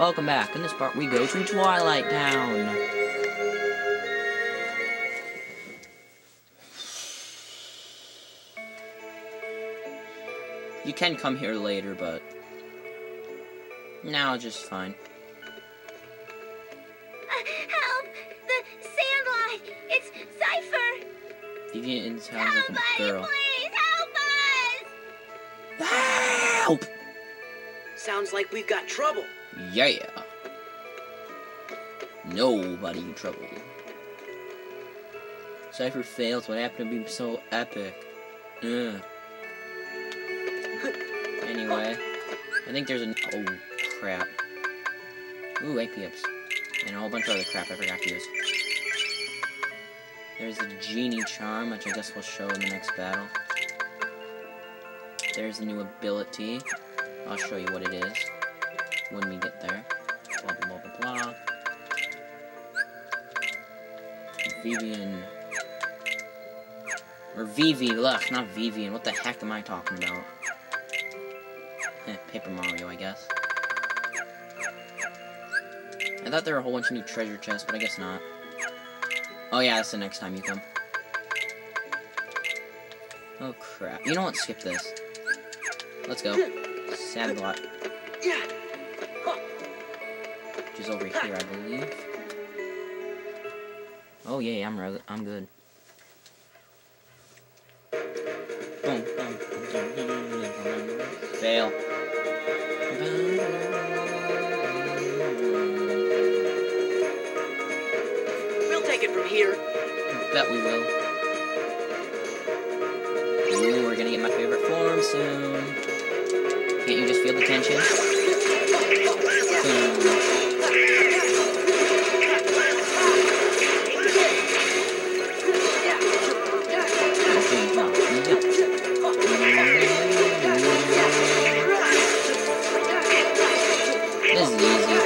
Welcome back. In this part, we go to Twilight Town. You can come here later, but now just fine. Uh, help! The Sandlot! It's Seifer! Vivian sounds like Somebody, a girl. please help us! Help! Sounds like we've got trouble. Yeah. Nobody in trouble. Seifer fails. What happened to be so epic? Ugh. Anyway, I think there's an. Oh, crap. Ooh, ups. And a whole bunch of other crap I forgot to use. There's a genie charm, which I guess we'll show in the next battle. There's a new ability. I'll show you what it is when we get there. Blah blah blah blah blah. Vivian. Or Vivi, look, not Vivian. What the heck am I talking about? Eh, Paper Mario, I guess. I thought there were a whole bunch of new treasure chests, but I guess not. Oh yeah, that's the next time you come. Oh crap. You know what? Skip this. Let's go. Sad block. Yeah. Which is over here, I believe. Oh yeah, I'm re- I'm good. Boom, boom, boom. Fail. We'll take it from here. Bet we will. Ooh, we're gonna get my favorite form soon. Can't you just feel the tension? Boom. This is easy.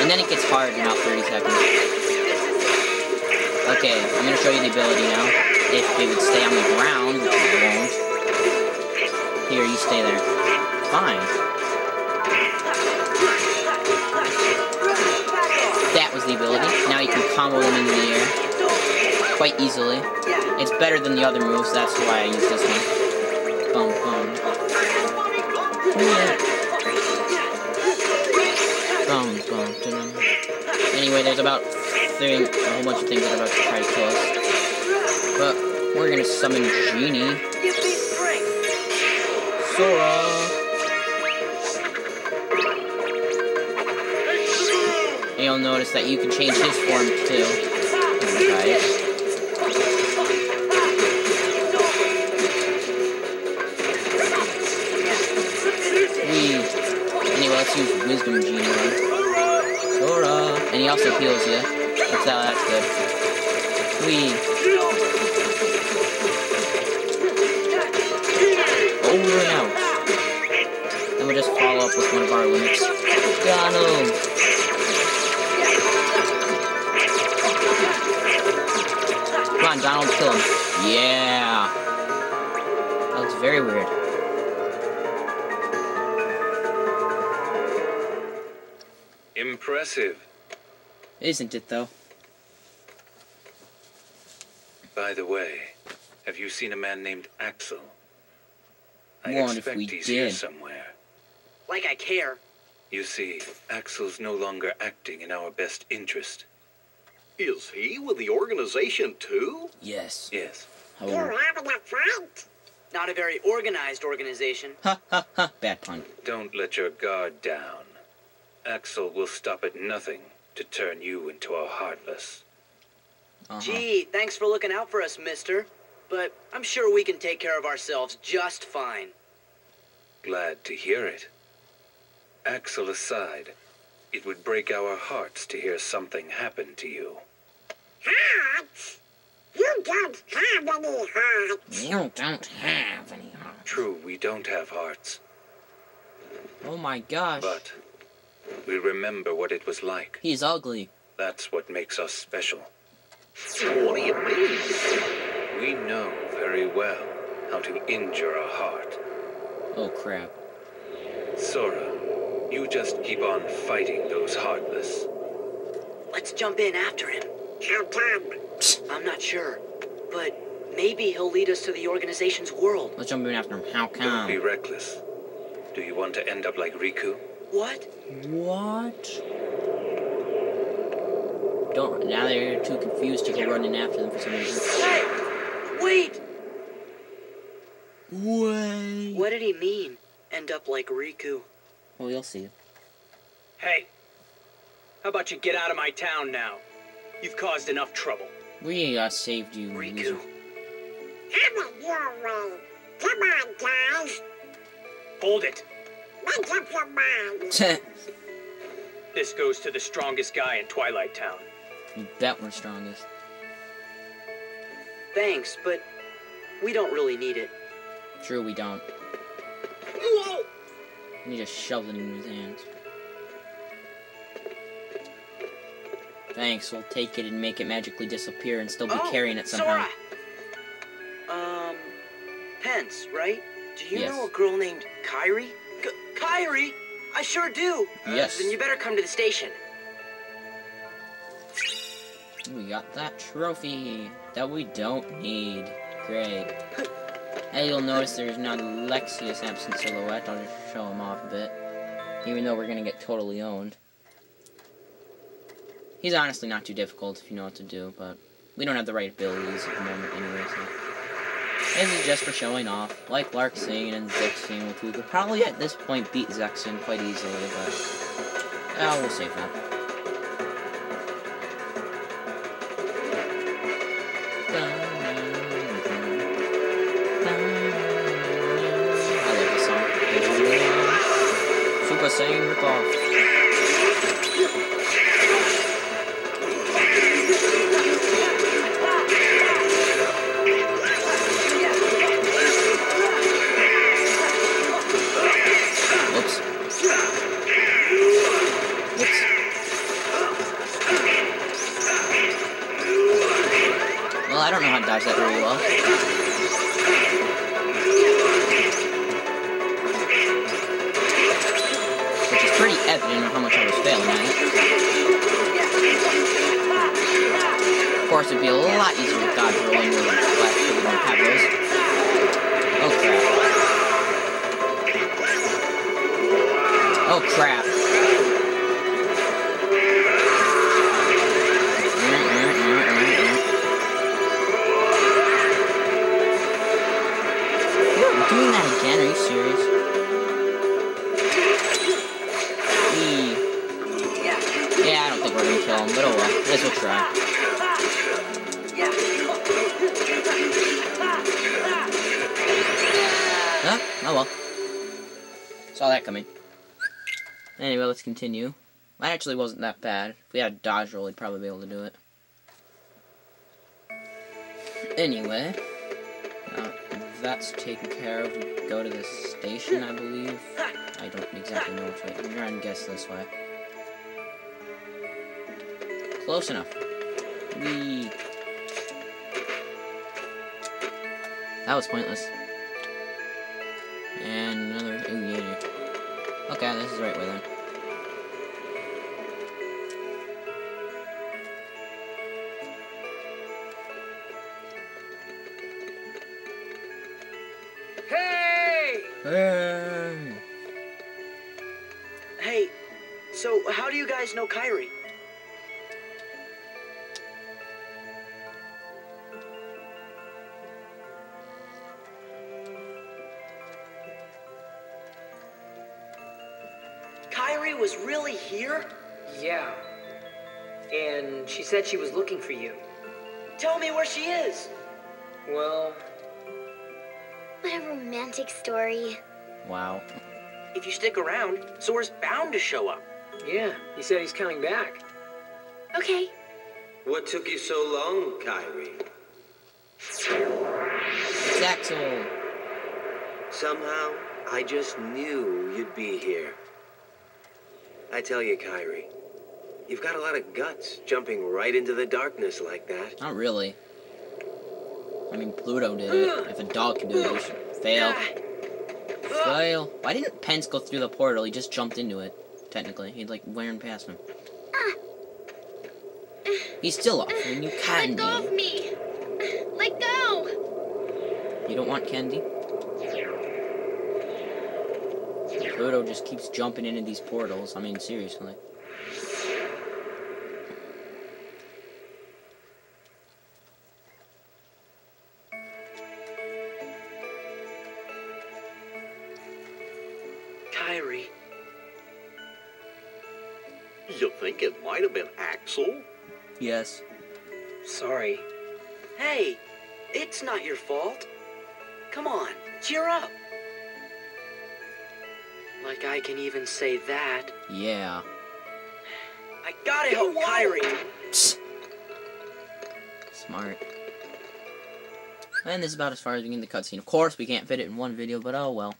And then it gets hard in about 30 seconds. Okay, I'm gonna show you the ability now. If it would stay on the combo them into the air. Quite easily. It's better than the other moves, that's why I use this one. Boom, boom. Boom, boom. Anyway, there's about thing, a whole bunch of things that are about to try to kill us. But we're gonna summon Genie. Sora. You'll notice that you can change his form too. Try Anyway, let's use Wisdom Genie. Sora. And he also heals you. That's how that's good. Wee. Over and out. Then we'll just follow up with one of our limits. Donald. Come on, Donald, kill him. Yeah. That looks very weird. Impressive. Isn't it, though? By the way, have you seen a man named Axel? I What if expect we he's here did? somewhere. Like I care. You see, Axel's no longer acting in our best interest. Is he with the organization too? Yes. Yes. However. Not a very organized organization. Ha ha ha. Bad pun. Don't let your guard down. Axel will stop at nothing to turn you into a heartless. Uh-huh. Gee, thanks for looking out for us, mister. But I'm sure we can take care of ourselves just fine. Glad to hear it. Axel aside, it would break our hearts to hear something happen to you. Hearts? You don't have any hearts. You don't have any heart. True, we don't have hearts, Oh my gosh. but we remember what it was like. He's ugly. That's what makes us special. What do you mean? We know very well how to injure a heart. Oh crap. Sora, You just keep on fighting those Heartless. Let's jump in after him. How come? I'm not sure, but maybe he'll lead us to the organization's world. Let's jump in after him. How come? Don't be reckless. Do you want to end up like Riku? What? What? Don't. Now they're too confused to go running after them for some reason. Hey! Wait! Wait. What did he mean? End up like Riku. Well, you'll see. Hey, how about you get out of my town now? You've caused enough trouble. We uh, saved you. Riku. loser. I'm on your way. Come on, guys. Hold it. Make up your mind. This goes to the strongest guy in Twilight Town. you bet we're strongest. Thanks, but we don't really need it. True, we don't. He just shoved it in his hands. Thanks, we'll take it and make it magically disappear and still be oh, carrying it somehow. Sora! Um, Pence, right? Do you Yes. know a girl named Kairi? K- Kairi? I sure do. Yes. Then you better come to the station. We got that trophy that we don't need. Great. And you'll notice there's not Lexaeus absent silhouette. I'll just show him off a bit. Even though we're gonna get totally owned. He's honestly not too difficult if you know what to do, but we don't have the right abilities at the moment anyway, so. This is just for showing off, like Larxene and Zexion, which we could probably at this point beat Zexion quite easily, but. Oh, we'll save that. I love song. Super Saiyan ripoff. Very well. Which is pretty evident of how much I was failing at it. Of course, it'd be a lot easier to dodge rolling with a flash, so we don't. Oh crap. Oh crap. Doing that again? Are you serious? Eee. Yeah, I don't think we're gonna kill him, but oh well. Least we'll try. Huh? Oh well. Saw that coming. Anyway, let's continue. That actually wasn't that bad. If we had a dodge roll, we'd probably be able to do it. Anyway, now that's taken care of. We go to the station, I believe. I don't exactly know which way. I'm trying to guess this way. Close enough. We. That was pointless. And another. Ooh, yeah, yeah. Okay, this is the right way then. Hey! Hey! Hey, so how do you guys know Kairi? Kairi was really here? Yeah. And she said she was looking for you. Tell me where she is. Well, What a romantic story. Wow. If you stick around, Sora's bound to show up. yeah, he said he's coming back. Okay. What took you so long, Kairi? It's Axel! Somehow, I just knew you'd be here. I tell you, Kairi, you've got a lot of guts jumping right into the darkness like that. Not really. I mean, Pluto did it. If a dog can do it, fail. Fail. Why didn't Pence go through the portal? He just jumped into it. Technically, he like ran past him. He's still up. And you Let go of me. Let go. You don't want candy? Pluto just keeps jumping into these portals. I mean, seriously. Been Yes. sorry. Hey, it's not your fault. Come on, cheer up. Like I can even say that. Yeah. I gotta help Kairi. Psst. Smart. And this is about as far as we get in the cutscene. Of course, we can't fit it in one video, but oh well.